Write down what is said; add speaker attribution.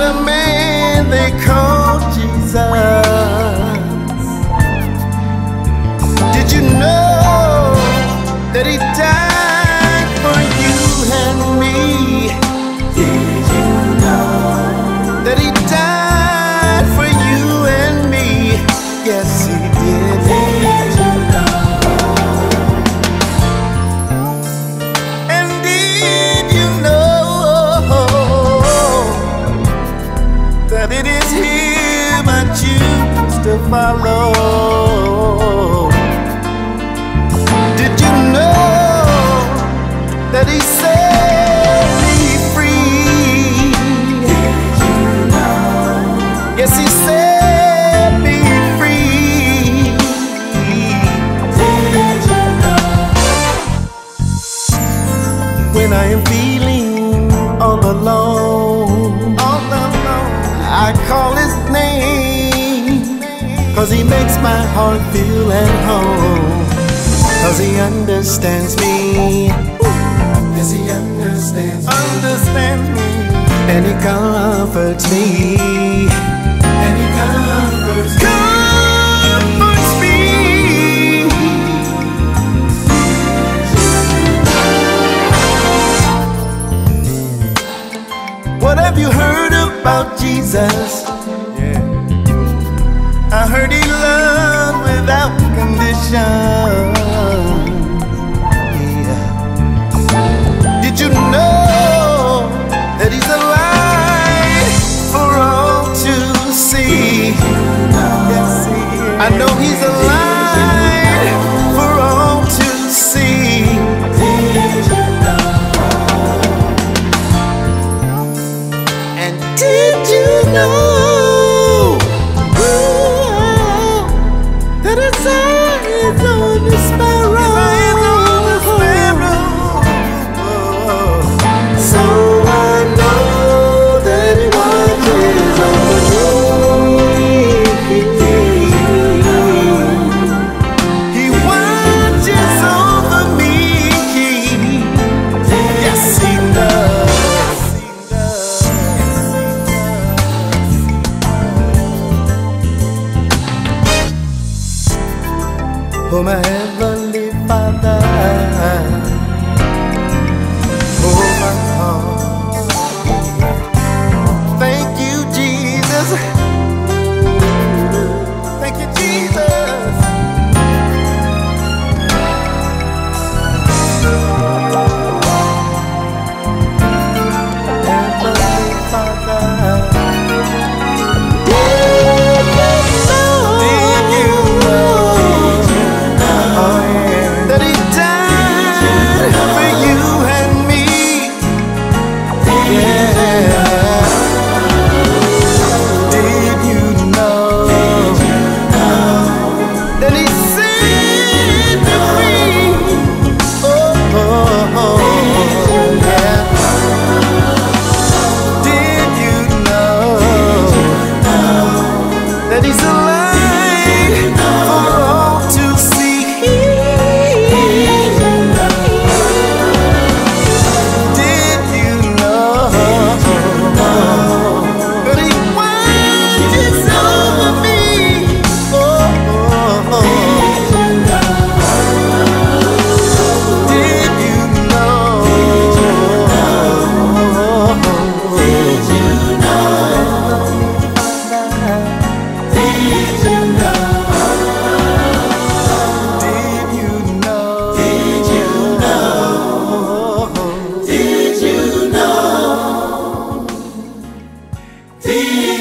Speaker 1: a man they call Jesus. To follow? Did you know that he set me free? Did you know? Yes, he set me free. Did you know? When I am feeling all alone, all alone, I call his name. Cause he makes my heart feel at home. Cause he understands me. Yes, he understands me. Understands me. And he comforts me. And he comforts me. Comforts me. What have you heard about Jesus? I heard he loved without condition. Yeah. Did you know that he's alive for all to see? I know he's alive for all to see. And did you know मैं T.